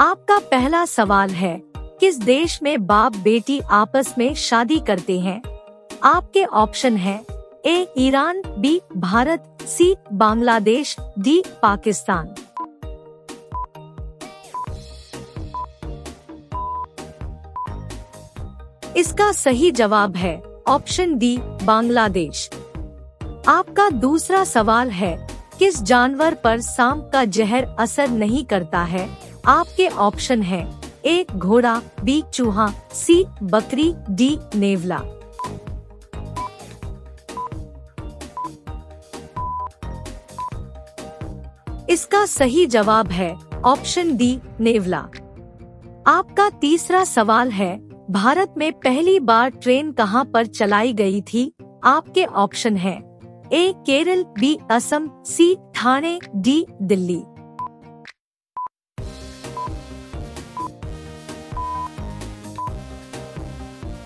आपका पहला सवाल है, किस देश में बाप बेटी आपस में शादी करते हैं? आपके ऑप्शन है, A, Iran, B, Bharat, C, Bangladesh, D, Pakistan. इसका सही जवाब है, ऑप्शन डी, बांग्लादेश। आपका दूसरा सवाल है, किस जानवर पर सांप का जहर असर नहीं करता है? आपके ऑप्शन है। ए घोड़ा, बी चूहा, सी बकरी, डी नेवला। इसका सही जवाब है ऑप्शन डी, नेवला। आपका तीसरा सवाल है, भारत में पहली बार ट्रेन कहाँ पर चलाई गई थी? आपके ऑप्शन है। A Kerala, B Assam, C Thane D Delhi.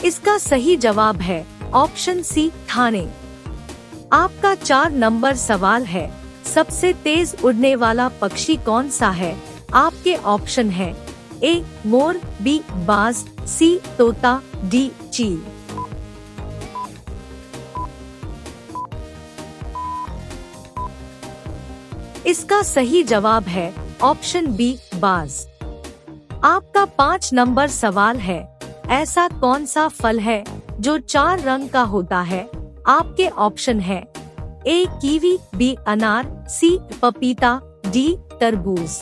इसका सही जवाब है ऑप्शन सी थाने। आपका चार नंबर सवाल है, सबसे तेज उड़ने वाला पक्षी कौन सा है? आपके ऑप्शन है, ए, मोर, बी, बाज, सी, तोता, डी, चील। इसका सही जवाब है ऑप्शन बी, बाज। आपका पाँच नंबर सवाल है ऐसा कौन सा फल है जो चार रंग का होता है? आपके ऑप्शन है। ए, कीवी, बी, अनार, सी, पपीता, डी, तरबूज।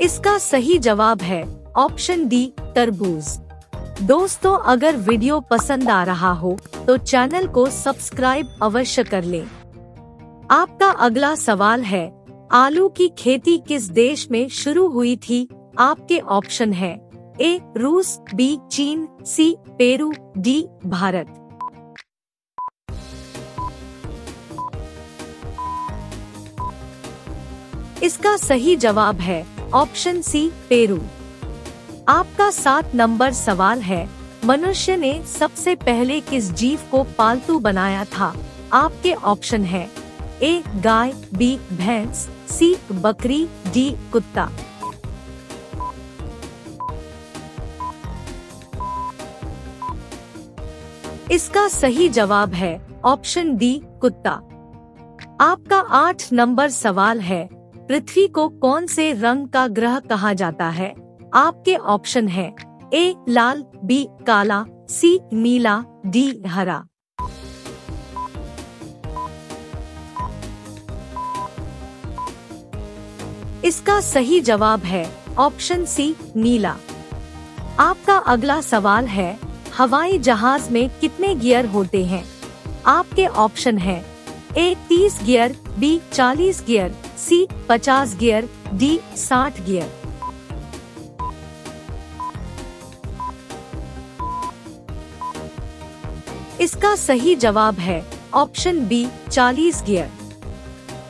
इसका सही जवाब है ऑप्शन डी, तरबूज। दोस्तों, अगर वीडियो पसंद आ रहा हो तो चैनल को सब्सक्राइब अवश्य कर लें। आपका अगला सवाल है आलू की खेती किस देश में शुरू हुई थी? आपके ऑप्शन है। ए, रूस, बी, चीन, सी, पेरू, डी, भारत। इसका सही जवाब है ऑप्शन सी, पेरू। आपका सात नंबर सवाल है, मनुष्य ने सबसे पहले किस जीव को पालतू बनाया था? आपके ऑप्शन है। ए, गाय, बी, भैंस सी, बकरी, डी, कुत्ता। इसका सही जवाब है ऑप्शन डी, कुत्ता। आपका आठ नंबर सवाल है, पृथ्वी को कौन से रंग का ग्रह कहा जाता है? आपके ऑप्शन है, ए, लाल, बी, काला, सी, नीला, डी, हरा। इसका सही जवाब है ऑप्शन सी, नीला। आपका अगला सवाल है, हवाई जहाज़ में कितने गियर होते हैं? आपके ऑप्शन है, ए, तीस गियर, बी, चालीस गियर, सी, पचास गियर, डी, साठ गियर। इसका सही जवाब है, ऑप्शन बी, चालीस गियर।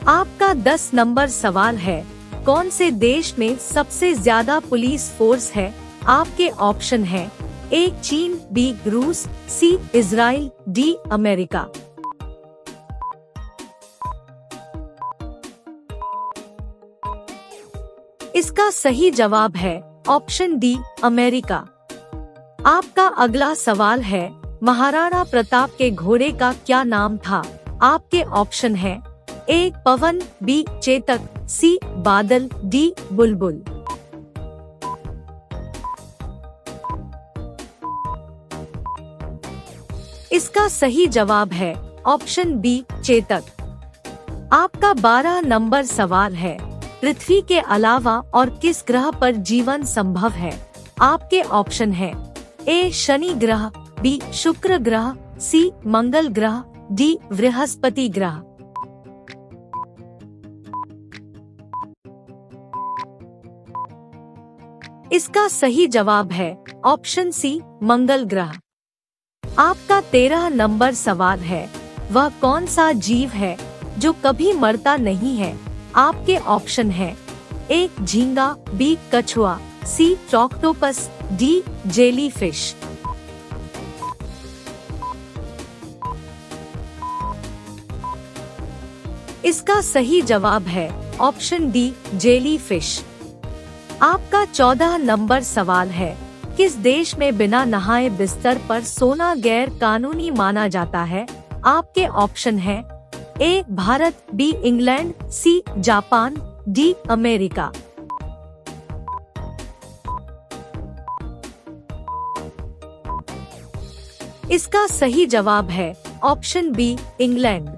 आपका दस नंबर सवाल है कौन से देश में सबसे ज़्यादा पुलिस फोर्स है? आपके ऑप्शन है। ए, चीन, बी, रूस, सी इसराइल डी, अमेरिका। इसका सही जवाब है ऑप्शन डी, अमेरिका। आपका अगला सवाल है, महाराणा प्रताप के घोड़े का क्या नाम था? आपके ऑप्शन है ए पवन बी चेतक सी बादल डी बुलबुल। इसका सही जवाब है ऑप्शन बी चेतक। आपका बारह नंबर सवाल है, पृथ्वी के अलावा और किस ग्रह पर जीवन संभव है? आपके ऑप्शन है ए शनि ग्रह बी शुक्र ग्रह सी मंगल ग्रह डी बृहस्पति ग्रह। इसका सही जवाब है ऑप्शन सी, मंगल ग्रह। आपका तेरह नंबर सवाल है, वह कौन सा जीव है, जो कभी मरता नहीं है? आपके ऑप्शन है एक झींगा, बी, कछुआ, C octopus D jelly fish इसका सही जवाब है ऑप्शन डी जेली फ़िश आपका चौदह नंबर सवाल है, किस देश में बिना नहाए बिस्तर पर सोना गैर कानूनी माना जाता है? आपके ऑप्शन है, A, Bharat, B, England, C, Japan, D, America. इसका सही जवाब है, ऑप्शन बी, इंग्लैंड।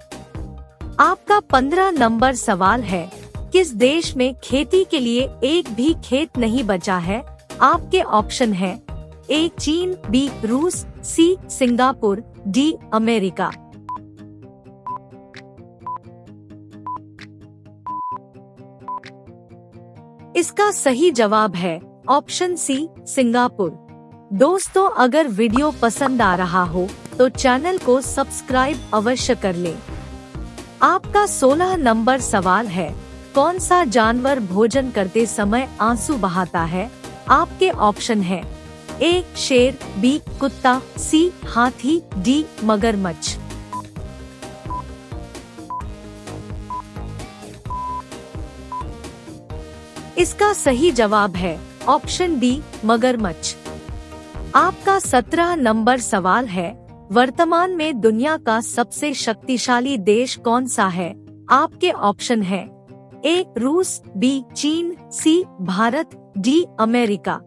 आपका पंद्रह नंबर सवाल है किस देश में खेती के लिए एक भी खेत नहीं बचा है? आपके ऑप्शन है। ए, चीन, बी, रूस, सी, सिंगापुर, डी, अमेरिका। इसका सही जवाब है ऑप्शन सी, सिंगापुर। दोस्तों, अगर वीडियो पसंद आ रहा हो तो चैनल को सब्सक्राइब अवश्य कर लें। आपका सोलह नंबर सवाल है कौन सा जानवर भोजन करते समय आँसू बहाता है? आपके ऑप्शन है। ए, शेर, बी, कुत्ता, सी, हाथी, डी, मगरमच्छ। इसका सही जवाब है ऑप्शन डी, मगरमच्छ। आपका सत्रह नंबर सवाल है, वर्तमान में दुनिया का सबसे शक्तिशाली देश कौन सा है? आपके ऑप्शन है। ए, रूस, बी, चीन, सी, भारत, डी, अमेरिका।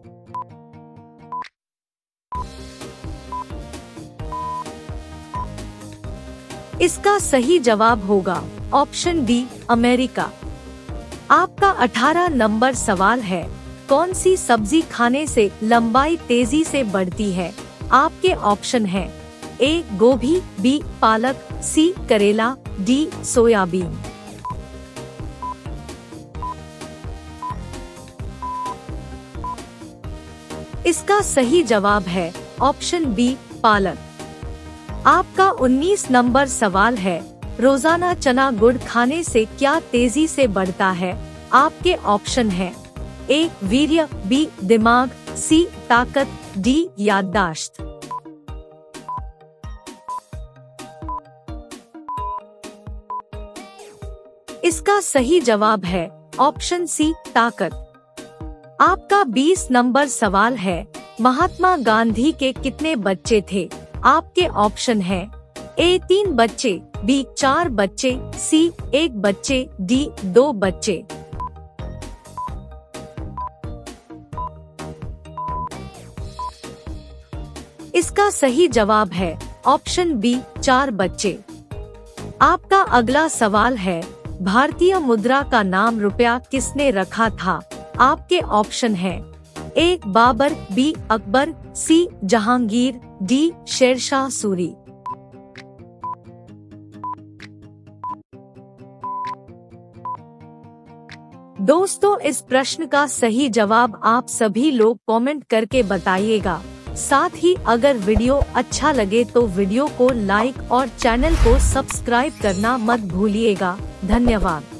इसका सही जवाब होगा, ऑप्शन डी, अमेरिका। आपका 18 नंबर सवाल है, कौन सी सब्ज़ी खाने से लंबाई तेज़ी से बढ़ती है? आपके ऑप्शन हैं, ए, गोभी, बी, पालक, सी, करेला, डी, सोयाबीन। इसका सही जवाब है ऑप्शन बी, पालक। आपका 19 नंबर सवाल है, रोज़ाना चना गुड़ खाने से क्या तेज़ी से बढ़ता है? आपके ऑप्शन है, ए, वीर्य, बी, दिमाग, सी, ताकत, डी, याददाश्त। इसका सही जवाब है, ऑप्शन सी, ताकत। आपका 20 नंबर सवाल है, महात्मा गांधी के कितने बच्चे थे? आपके ऑप्शन है, ए तीन बच्चे, बी चार बच्चे, सी एक बच्चे, डी दो बच्चे। इसका सही जवाब है, ऑप्शन बी चार बच्चे। आपका अगला सवाल है, भारतीय मुद्रा का नाम रुपया किसने रखा था? आपके ऑप्शन है। A, Babur, B, Akbar, C, Jahangir, D, Sher Shah Suri. दोस्तों, इस प्रश्न का सही जवाब आप सभी लोग कमेंट करके बताइएगा। साथ ही, अगर वीडियो अच्छा लगे तो वीडियो को लाइक और चैनल को सब्सक्राइब करना मत भूलिएगा। धन्यवाद।